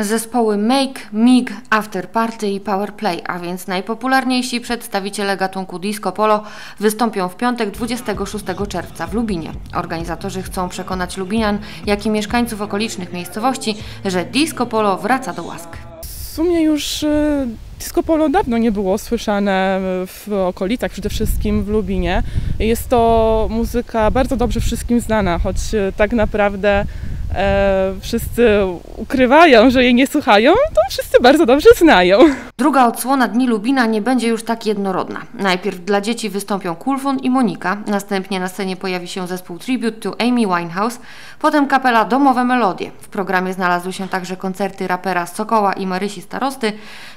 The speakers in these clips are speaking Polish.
Zespoły Make, Mig, After Party i Power Play, a więc najpopularniejsi przedstawiciele gatunku disco polo wystąpią w piątek 26 czerwca w Lubinie. Organizatorzy chcą przekonać Lubinian, jak i mieszkańców okolicznych miejscowości, że disco polo wraca do łask. W sumie już e, disco polo dawno nie było słyszane w okolicach, przede wszystkim w Lubinie. Jest to muzyka bardzo dobrze wszystkim znana, choć e, tak naprawdę e, wszyscy ukrywają, że jej nie słuchają, to wszyscy bardzo dobrze znają. Druga odsłona Dni Lubina nie będzie już tak jednorodna. Najpierw dla dzieci wystąpią Kulfon i Monika, następnie na scenie pojawi się zespół Tribute to Amy Winehouse, potem kapela Domowe Melodie. W programie znalazły się także koncerty rapera Sokoła i Marysi Starosty,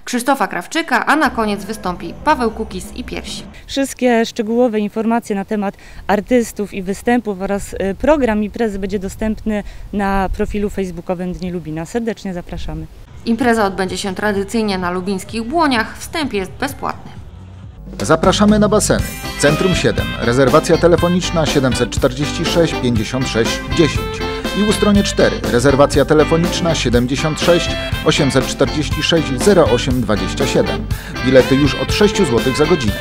Krzysztofa Krawczyka, a na koniec wystąpi Paweł Kukis i Piersi. Wszystkie szczegółowe informacje na temat artystów i występów oraz y, program imprezy będzie dostępny na profilu facebookowym Dni Lubina. Serdecznie zapraszamy. Impreza odbędzie się tradycyjnie na lubińskich błoniach, wstęp jest bezpłatny. Zapraszamy na baseny. Centrum 7. Rezerwacja telefoniczna 746 56 10. I Ustronie 4. Rezerwacja telefoniczna 76 846 08 27. Bilety już od 6 zł za godzinę.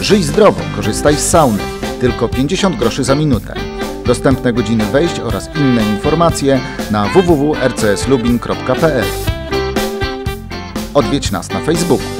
Żyj zdrowo, korzystaj z sauny. Tylko 50 groszy za minutę. Dostępne godziny wejść oraz inne informacje na www.rcslubin.pl. Odwiedź nas na Facebooku.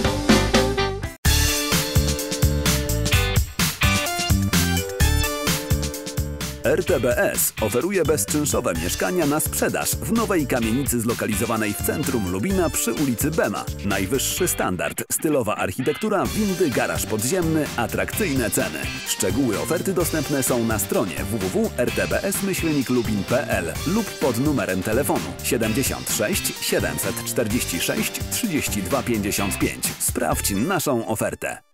RTBS oferuje bezczynszowe mieszkania na sprzedaż w nowej kamienicy zlokalizowanej w centrum Lubina przy ulicy Bema. Najwyższy standard, stylowa architektura, windy, garaż podziemny, atrakcyjne ceny. Szczegóły oferty dostępne są na stronie www.rtbs-lubin.pl lub pod numerem telefonu 76 746 3255. Sprawdź naszą ofertę.